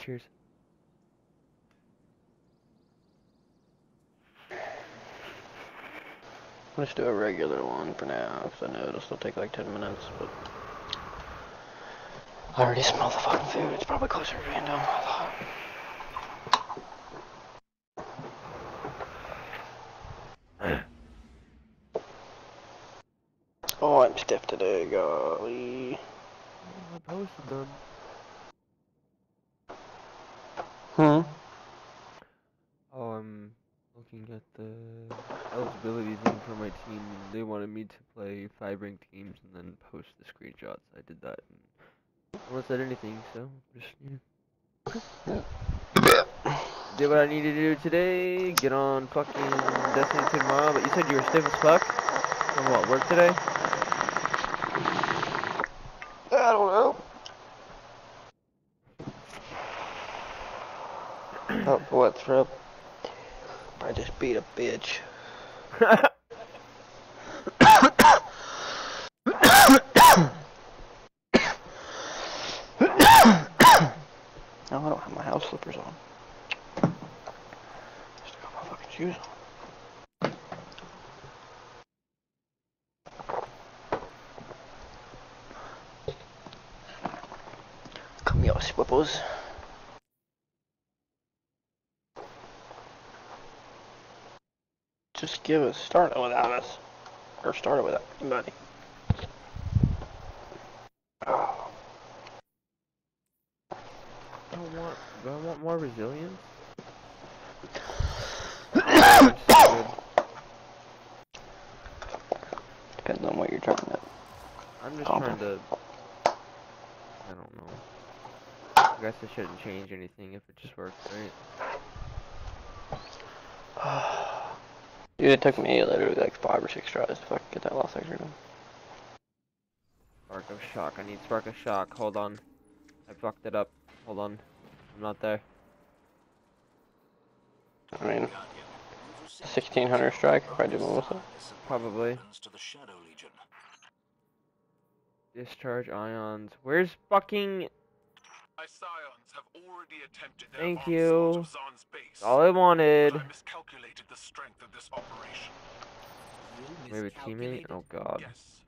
Cheers. Let's do a regular one for now, because I know it'll still take like 10 minutes, but... I already smell the fucking food. It's probably closer to being done. I thought. Oh, I'm stiff today, golly. I posted them. Hmm? Oh, I'm looking at the eligibility thing for my team. They wanted me to play five ranked teams and then post the screenshots. I did that. And one said anything, so just yeah. Did what I needed to do today. Get on fucking Destiny tomorrow. But you said you were stiff as fuck. From what? Work today? I don't know. Oh, what's up? I just beat a bitch. Oh, I don't have my house slippers on. Still got my fucking shoes on. Come here, swippers. Just give us, start it without us. Or start it without anybody. Oh. I want. Do I want more resilience? Depends on what you're trying to. I'm just Combo. trying to. I don't know. I guess it shouldn't change anything if it just works, right? Dude, it took me literally like five or six tries to fucking get that last extra done. Spark of shock. I need spark of shock. Hold on. I fucked it up. Hold on. I'm not there. I mean, 1600 strike if I do Melissa. Probably. To the Shadow Legion. Discharge ions. Where's fucking? Thank you. of base, All I wanted. but I miscalculated the strength of this operation. Maybe a teammate. Oh god. Yes.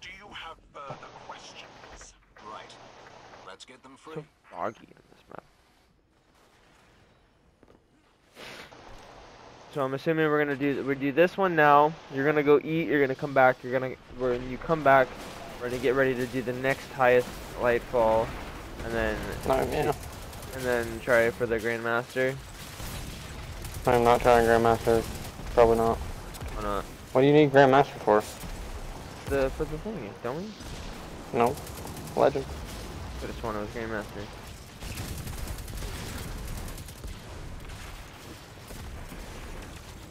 Do you have further questions? Right. Let's get them free. So foggy in this map. So I'm assuming we're gonna do we do this one now. You're gonna go eat. You're gonna come back. You're gonna when you come back, we're gonna get ready to do the next highest lightfall, and then and then try for the grandmaster. I'm not trying Grandmaster. Probably not. Why not? What do you need Grandmaster for? The for the thing, don't we? No. Legend. I just one was grandmaster.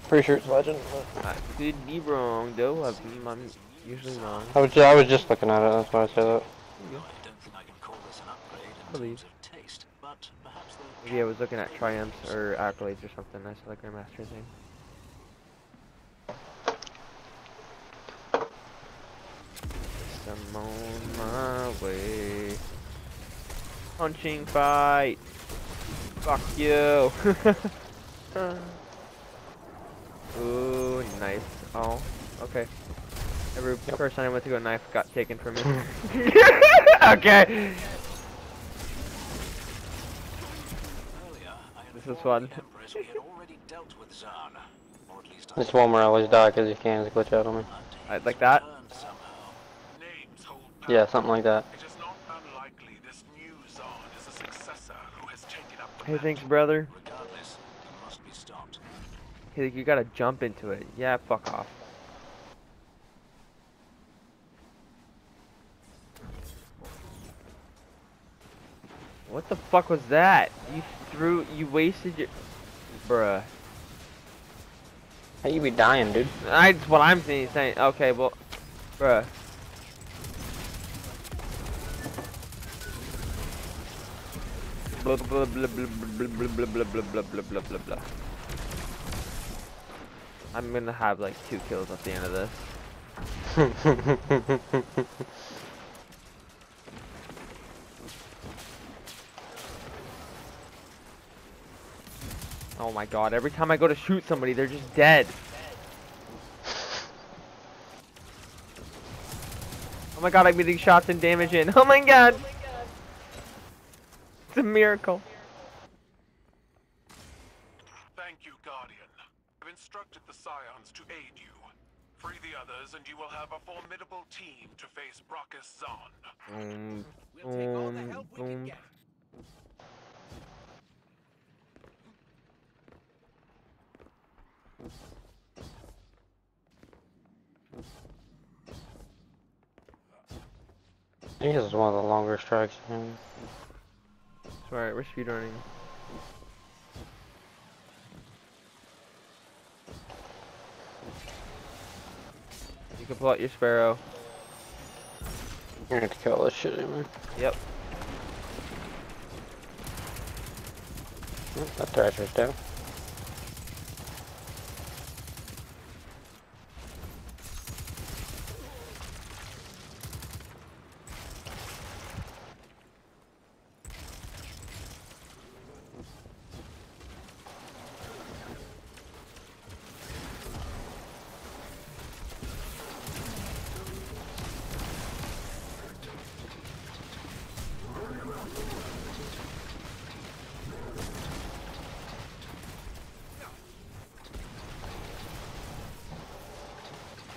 Pretty sure it's Legend. but- I could be wrong though. I'm, I'm usually wrong. I was I was just looking at it. That's why I said that. I don't think I can call this an upgrade in Believe. terms taste, but perhaps Maybe I was looking at triumphs or accolades or something. I saw the grandmaster thing. I'm on my way. Punching fight. Fuck you. Ooh, nice. Oh, okay. Every person I went to go knife got taken from me. okay. this one. This one where I always die because he can't glitch out on me. Like that? Yeah, something like that. Hey, thanks, brother. Hey, you gotta jump into it. Yeah, fuck off. What the fuck was that? You threw, you wasted your, bruh. How you be dying, dude? That's what I'm saying. saying. Okay, well, bruh. Blah blah blah blah blah blah blah blah blah blah blah blah blah blah. I'm gonna have like two kills at the end of this. Oh my god, every time I go to shoot somebody, they're just dead. Oh my god, I'm getting shots and damage in. Oh my god! It's a miracle. Thank you, Guardian. I've instructed the Scions to aid you. Free the others, and you will have a formidable team to face Brockus Zahn. Boom, We'll take all the boom, help we can boom. get. This is one of the longer strikes. Man. Alright, we're speedrunning. You can pull out your sparrow. You're gonna have to kill this shit anyway. Yep. That thrasher's down.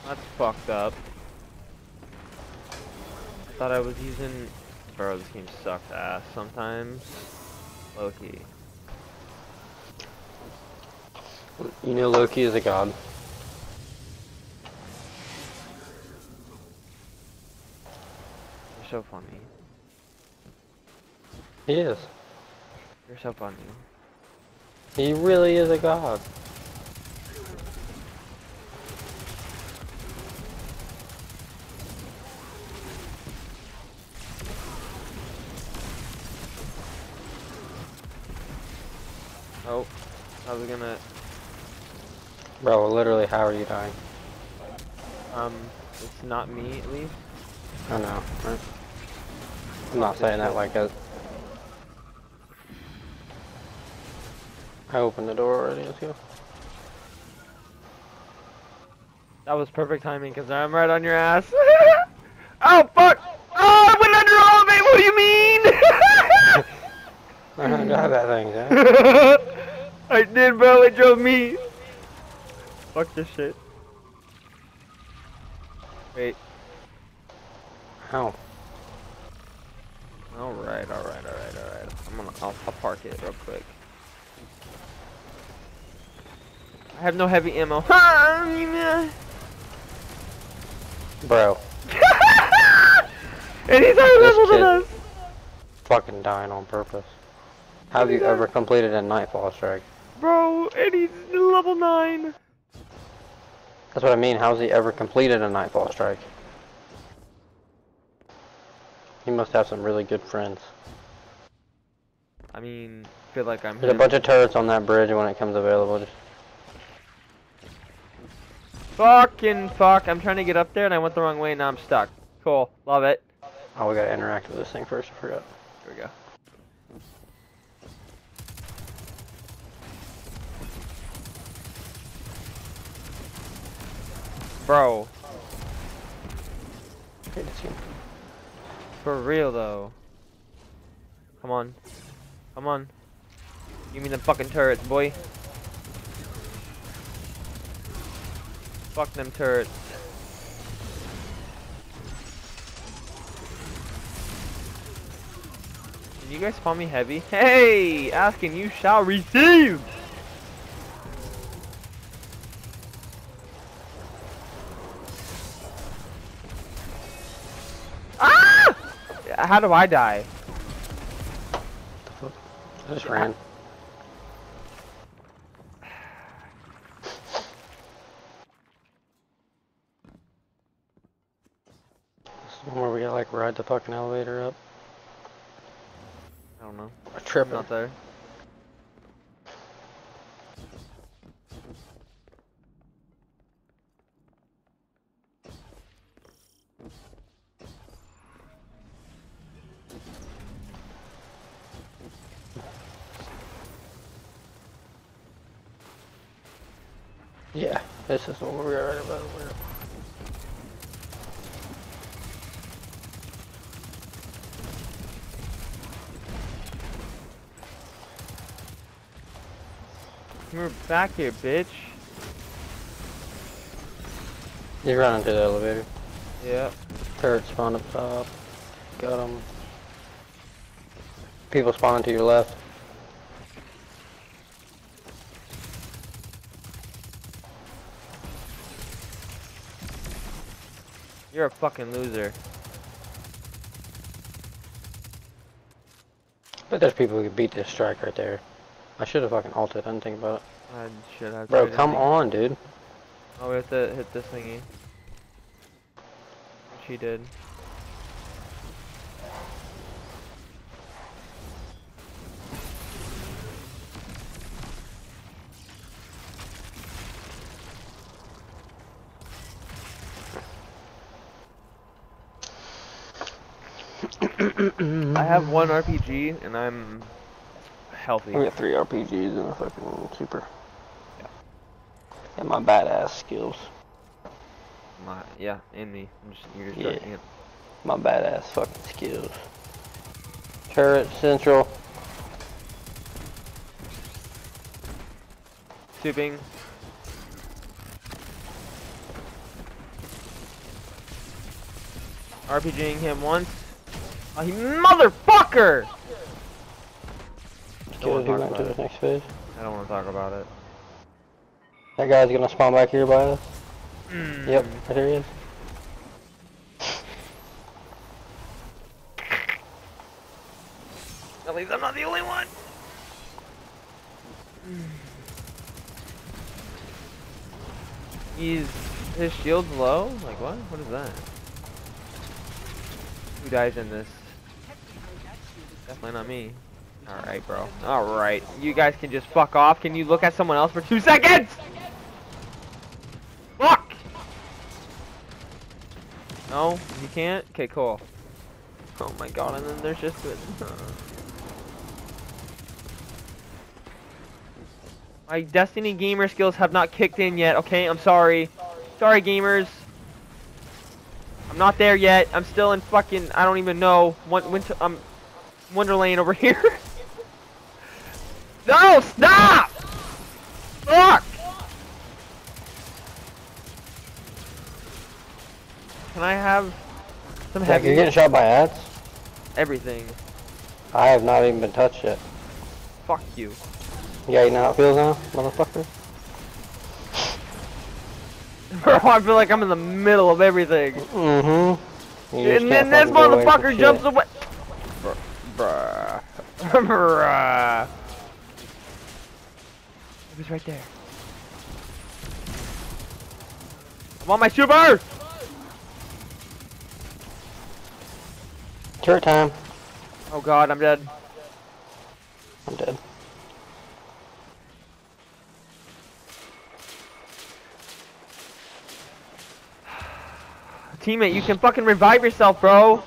That's fucked up. Thought I was using. Bro, this game sucks ass sometimes. Loki. You know Loki is a god. You're so funny. He is. You're so funny. He really is a god. Oh, Gonna. Bro, literally, how are you dying? Um, it's not me at least. I know, right? I'm not saying that like a... I opened the door already, let's go. That was perfect timing because I'm right on your ass. oh fuck! Oh, I went under all of it. What do you mean? I don't have that thing, Zach. I did, bro. It drove me. Fuck this shit. Wait. How? All right, all right, all right, all right. I'm gonna. I'll, I'll park it real quick. I have no heavy ammo. Bro, and he's higher level than us. fucking dying on purpose. Have you ever completed a Nightfall Strike? Bro, and he's level nine. That's what I mean, how's he ever completed a Nightfall Strike? He must have some really good friends. I mean, feel like I'm. There's a bunch of turrets on that bridge when it comes available. Just Fucking fuck! I'm trying to get up there and I went the wrong way. And now I'm stuck. Cool, love it. Oh, we gotta interact with this thing first. I forgot. Here we go. Bro, for real though. Come on. Come on. Give me the fucking turrets, boy. Fuck them turrets. Did you guys spawn me heavy? Hey! Asking you shall receive! How do I die? I just ran. This is one where we gotta like ride the fucking elevator up. I don't know. A trip. I'm not there. Yeah, this is what we were right about. Where We're back here, bitch. you run into the elevator. Yep. Turret spawn up top. Got him. People spawning to your left. You're a fucking loser. But there's people who could beat this strike right there. I should have fucking ulted, I didn't think about it. I should have. Bro, come on, dude. Oh, we have to hit this thingy. Which he did. I have one RPG and I'm healthy. I got three RPGs and a fucking super. Yeah. And my badass skills. My, yeah, and me. I'm just, you're just Yeah. My badass fucking skills. Turret central. Tubing. RPGing him once. Oh, he motherfucker! Don't Good, wanna he went to the next phase. I don't want to talk about it. That guy's gonna spawn back here by us. Yep, Mm. right there he is. At least I'm not the only one. He's his shield's low. Like what? What is that? Who dies in this? Definitely not me. All right, bro. All right, you guys can just fuck off. Can you look at someone else for two seconds? Fuck. No, you can't. Okay, cool. Oh my god, and then there's just. My Destiny gamer skills have not kicked in yet, okay? I'm sorry. Sorry, gamers. I'm not there yet. I'm still in fucking, I don't even know. One, winter, um, Wonderland over here. no, stop! Fuck! Can I have some heavy? you're getting shot by ads? Everything. I have not even been touched yet. Fuck you. Yeah, you know how it feels now, motherfucker? Bro, I feel like I'm in the middle of everything. Mm-hmm. And then this fucking get away from motherfucker jumps away. Bruh. Bruh. He was right there. I'm on my super! Turret time. Oh god, I'm dead. I'm dead. Teammate, you can fucking revive yourself, bro.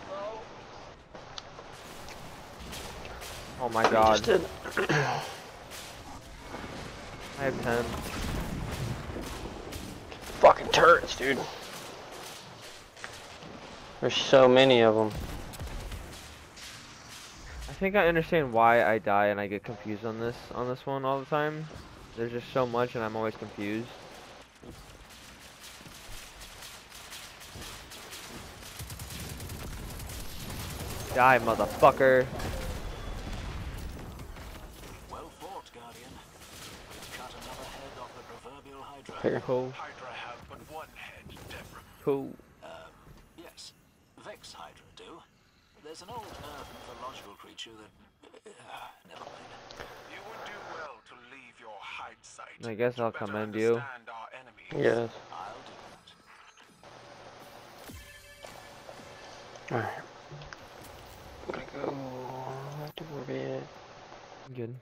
My god. I have 10. Fucking turrets, dude. There's so many of them. I think I understand why I die and I get confused on this on this one all the time. There's just so much and I'm always confused. Die, motherfucker. Here. Cool, Hydra have but one head, Deborah. cool. Um, yes. Vex Hydra do. There's an old Earth mythological creature that... Uh, never mind. You would do well to leave your hide site. I guess I'll better commend you. understand our enemies. Yes. I'll do that. Alright. I'm gonna go back to orbit. Good.